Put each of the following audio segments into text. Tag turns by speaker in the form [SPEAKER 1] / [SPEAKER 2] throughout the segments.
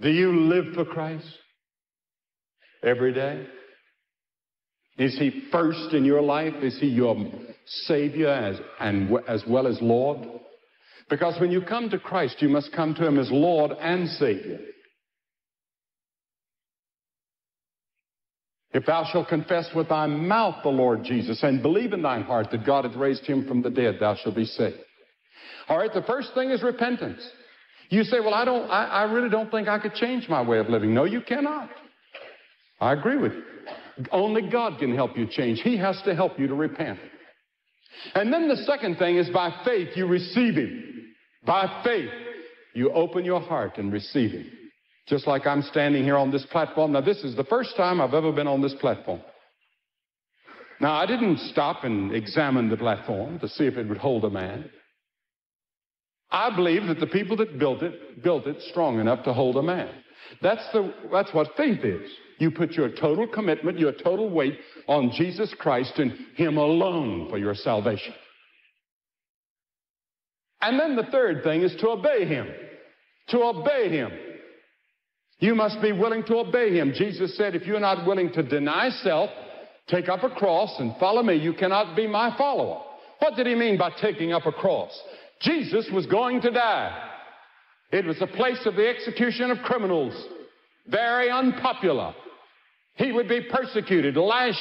[SPEAKER 1] Do you live for Christ every day? Is He first in your life? Is He your Savior as, and as well as Lord? Because when you come to Christ, you must come to Him as Lord and Savior. If thou shalt confess with thy mouth the Lord Jesus and believe in thine heart that God hath raised him from the dead, thou shalt be saved. All right, the first thing is repentance. You say, well, I don't, I, I really don't think I could change my way of living. No, you cannot. I agree with you. Only God can help you change. He has to help you to repent. And then the second thing is by faith you receive Him. By faith you open your heart and receive Him. Just like I'm standing here on this platform. Now, this is the first time I've ever been on this platform. Now, I didn't stop and examine the platform to see if it would hold a man. I believe that the people that built it built it strong enough to hold a man. That's the that's what faith is. You put your total commitment, your total weight on Jesus Christ and Him alone for your salvation. And then the third thing is to obey Him. To obey Him. You must be willing to obey Him. Jesus said, if you're not willing to deny self, take up a cross and follow me, you cannot be my follower. What did He mean by taking up a cross? Jesus was going to die. It was a place of the execution of criminals. Very unpopular. He would be persecuted, lashed,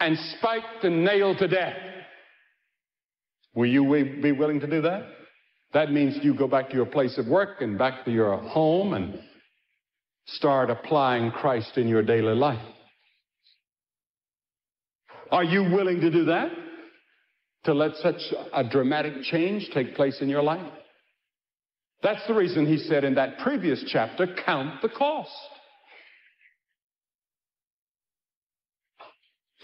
[SPEAKER 1] and spiked and nailed to death. Will you be willing to do that? That means you go back to your place of work and back to your home and start applying Christ in your daily life. Are you willing to do that? To let such a dramatic change take place in your life? That's the reason he said in that previous chapter, count the cost.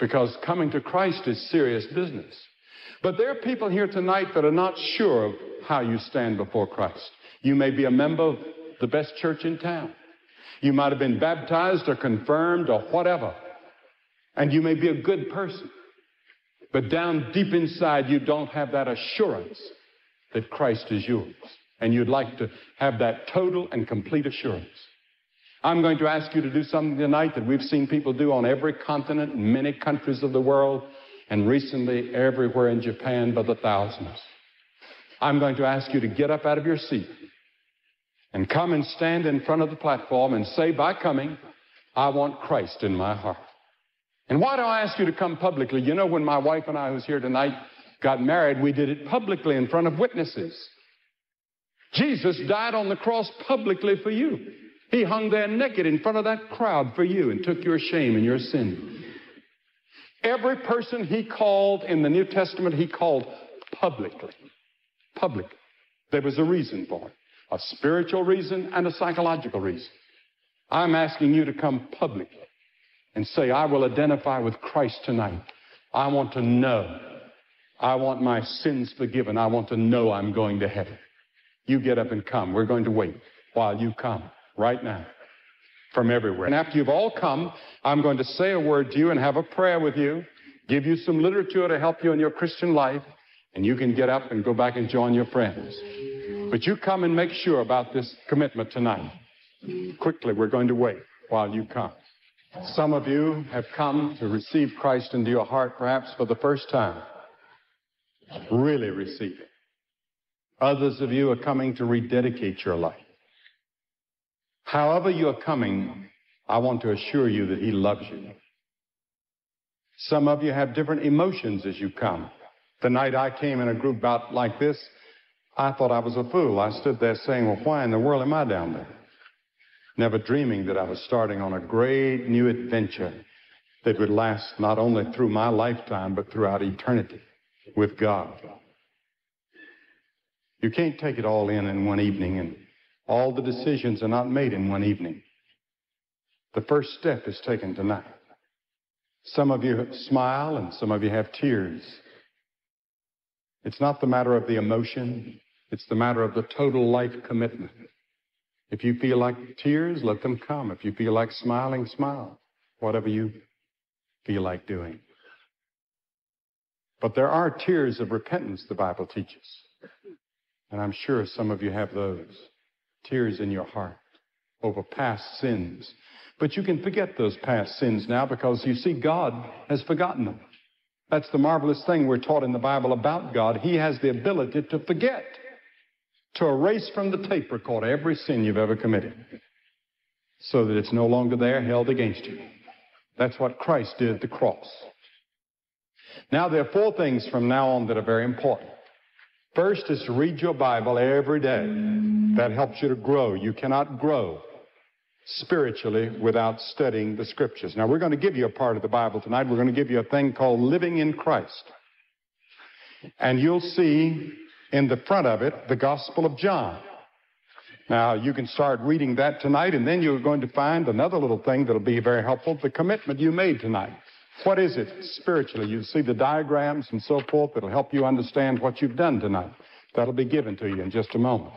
[SPEAKER 1] Because coming to Christ is serious business. But there are people here tonight that are not sure of how you stand before Christ. You may be a member of the best church in town. You might have been baptized or confirmed or whatever. And you may be a good person. But down deep inside, you don't have that assurance that Christ is yours. And you'd like to have that total and complete assurance. I'm going to ask you to do something tonight that we've seen people do on every continent, in many countries of the world, and recently everywhere in Japan by the thousands. I'm going to ask you to get up out of your seat and come and stand in front of the platform and say, by coming, I want Christ in my heart. And why do I ask you to come publicly? You know, when my wife and I, who's here tonight, got married, we did it publicly in front of witnesses. Jesus died on the cross publicly for you. He hung there naked in front of that crowd for you and took your shame and your sin. Every person he called in the New Testament, he called publicly. Public. There was a reason for it a spiritual reason and a psychological reason. I'm asking you to come publicly and say, I will identify with Christ tonight. I want to know. I want my sins forgiven. I want to know I'm going to heaven. You get up and come. We're going to wait while you come right now from everywhere. And after you've all come, I'm going to say a word to you and have a prayer with you, give you some literature to help you in your Christian life, and you can get up and go back and join your friends. But you come and make sure about this commitment tonight. Quickly, we're going to wait while you come. Some of you have come to receive Christ into your heart perhaps for the first time. Really receive it. Others of you are coming to rededicate your life. However you're coming, I want to assure you that He loves you. Some of you have different emotions as you come. The night I came in a group about like this, I thought I was a fool. I stood there saying, well, why in the world am I down there? Never dreaming that I was starting on a great new adventure that would last not only through my lifetime, but throughout eternity with God. You can't take it all in in one evening, and all the decisions are not made in one evening. The first step is taken tonight. Some of you smile and some of you have tears. It's not the matter of the emotion, it's the matter of the total life commitment. If you feel like tears, let them come. If you feel like smiling, smile. Whatever you feel like doing. But there are tears of repentance, the Bible teaches. And I'm sure some of you have those. Tears in your heart. over past sins. But you can forget those past sins now because you see God has forgotten them. That's the marvelous thing we're taught in the Bible about God. He has the ability to forget, to erase from the tape recorder every sin you've ever committed so that it's no longer there held against you. That's what Christ did at the cross. Now, there are four things from now on that are very important. First is to read your Bible every day. That helps you to grow. You cannot grow spiritually without studying the scriptures. Now, we're going to give you a part of the Bible tonight. We're going to give you a thing called Living in Christ. And you'll see in the front of it the Gospel of John. Now, you can start reading that tonight, and then you're going to find another little thing that'll be very helpful the commitment you made tonight. What is it spiritually? You'll see the diagrams and so forth that'll help you understand what you've done tonight. That'll be given to you in just a moment.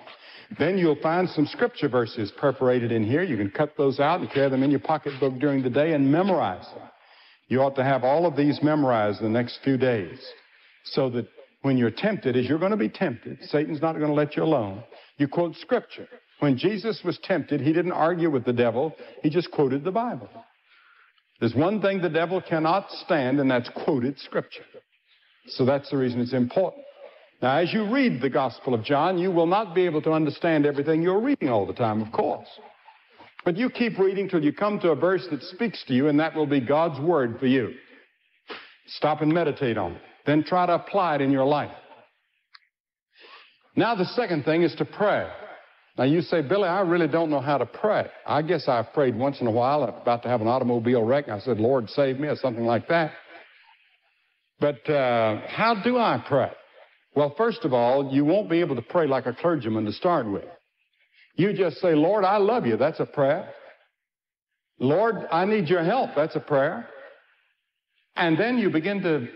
[SPEAKER 1] Then you'll find some scripture verses perforated in here. You can cut those out and carry them in your pocketbook during the day and memorize them. You ought to have all of these memorized in the next few days so that when you're tempted, is you're going to be tempted, Satan's not going to let you alone. You quote scripture. When Jesus was tempted, he didn't argue with the devil. He just quoted the Bible. There's one thing the devil cannot stand, and that's quoted scripture. So that's the reason it's important. Now, as you read the Gospel of John, you will not be able to understand everything you're reading all the time, of course. But you keep reading till you come to a verse that speaks to you, and that will be God's Word for you. Stop and meditate on it. Then try to apply it in your life. Now, the second thing is to pray. Now, you say, Billy, I really don't know how to pray. I guess I've prayed once in a while. I'm about to have an automobile wreck. I said, Lord, save me, or something like that. But uh, how do I pray? Well, first of all, you won't be able to pray like a clergyman to start with. You just say, Lord, I love you. That's a prayer. Lord, I need your help. That's a prayer. And then you begin to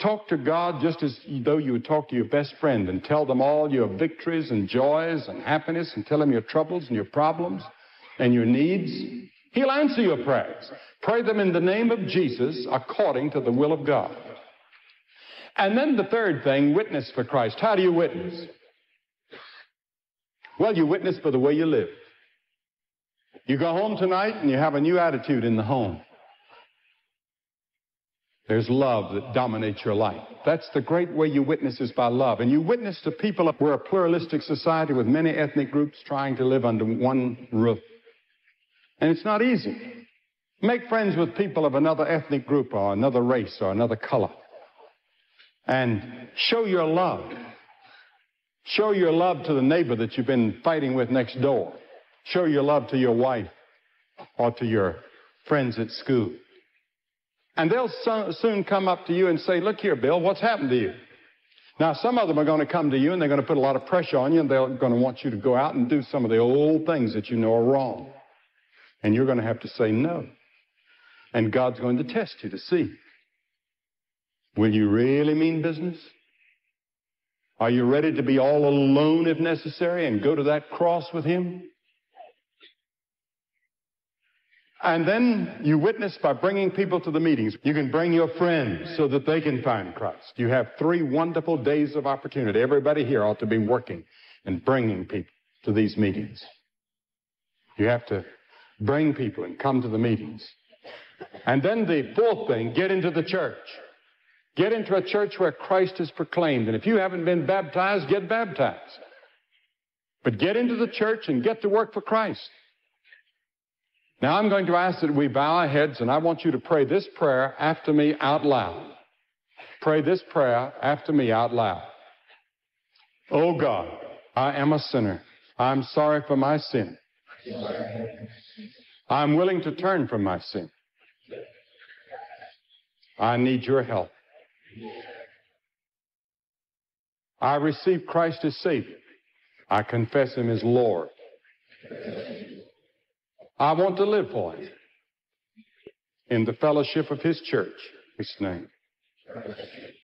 [SPEAKER 1] talk to God just as though you would talk to your best friend and tell them all your victories and joys and happiness and tell them your troubles and your problems and your needs. He'll answer your prayers. Pray them in the name of Jesus according to the will of God. And then the third thing, witness for Christ. How do you witness? Well, you witness for the way you live. You go home tonight and you have a new attitude in the home. There's love that dominates your life. That's the great way you witness is by love. And you witness to people. We're a pluralistic society with many ethnic groups trying to live under one roof. And it's not easy. Make friends with people of another ethnic group or another race or another color. And show your love. Show your love to the neighbor that you've been fighting with next door. Show your love to your wife or to your friends at school. And they'll so, soon come up to you and say, Look here, Bill, what's happened to you? Now, some of them are going to come to you and they're going to put a lot of pressure on you and they're going to want you to go out and do some of the old things that you know are wrong. And you're going to have to say no. And God's going to test you to see. Will you really mean business? Are you ready to be all alone if necessary and go to that cross with Him? And then you witness by bringing people to the meetings. You can bring your friends so that they can find Christ. You have three wonderful days of opportunity. Everybody here ought to be working and bringing people to these meetings. You have to bring people and come to the meetings. And then the fourth thing, get into the church. Get into a church where Christ is proclaimed. And if you haven't been baptized, get baptized. But get into the church and get to work for Christ. Now I'm going to ask that we bow our heads and I want you to pray this prayer after me out loud. Pray this prayer after me out loud. Oh God, I am a sinner. I'm sorry for my sin. I'm willing to turn from my sin. I need your help. I receive Christ as Savior. I confess Him as Lord. I want to live for Him in the fellowship of His church. His name.